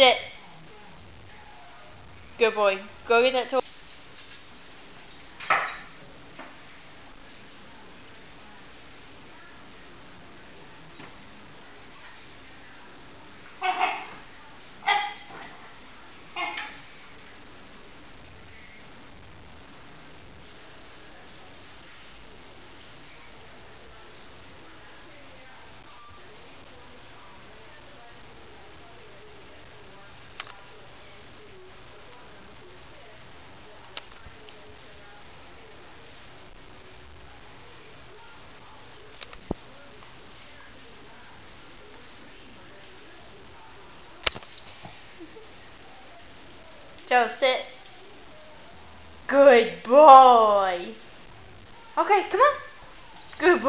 Sit. Good boy. Go get that toy. Joe, sit. Good boy. Okay, come on. Good boy.